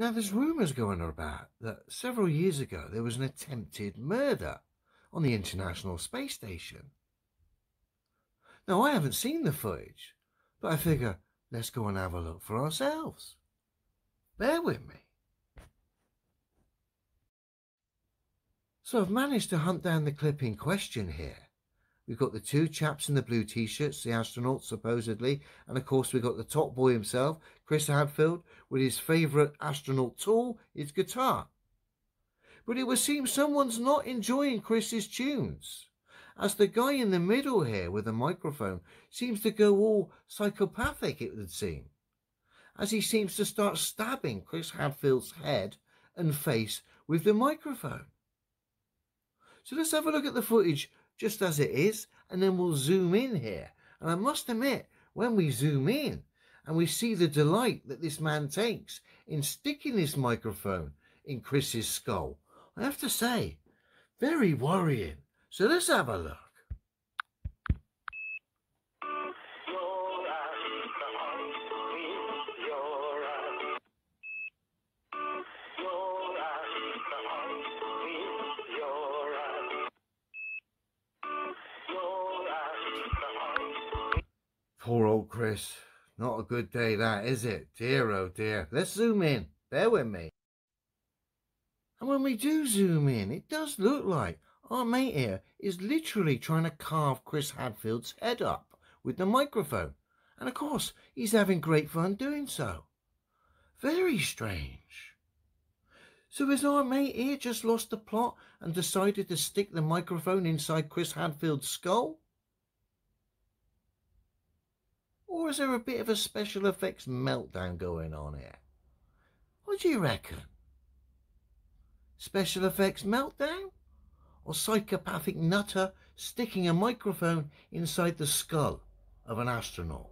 Now, there's rumours going about that several years ago there was an attempted murder on the International Space Station. Now, I haven't seen the footage, but I figure let's go and have a look for ourselves. Bear with me. So I've managed to hunt down the clip in question here. We've got the two chaps in the blue t-shirts, the astronauts supposedly, and of course we've got the top boy himself, Chris Hadfield, with his favourite astronaut tool, his guitar. But it would seem someone's not enjoying Chris's tunes, as the guy in the middle here with the microphone seems to go all psychopathic, it would seem, as he seems to start stabbing Chris Hadfield's head and face with the microphone. So let's have a look at the footage just as it is, and then we'll zoom in here. And I must admit, when we zoom in and we see the delight that this man takes in sticking this microphone in Chris's skull, I have to say, very worrying. So let's have a look. Poor old Chris. Not a good day that, is it? Dear, oh dear. Let's zoom in. Bear with me. And when we do zoom in, it does look like our mate here is literally trying to carve Chris Hadfield's head up with the microphone. And of course, he's having great fun doing so. Very strange. So has our mate here just lost the plot and decided to stick the microphone inside Chris Hadfield's skull? Or is there a bit of a special effects meltdown going on here? What do you reckon? Special effects meltdown? Or psychopathic nutter sticking a microphone inside the skull of an astronaut?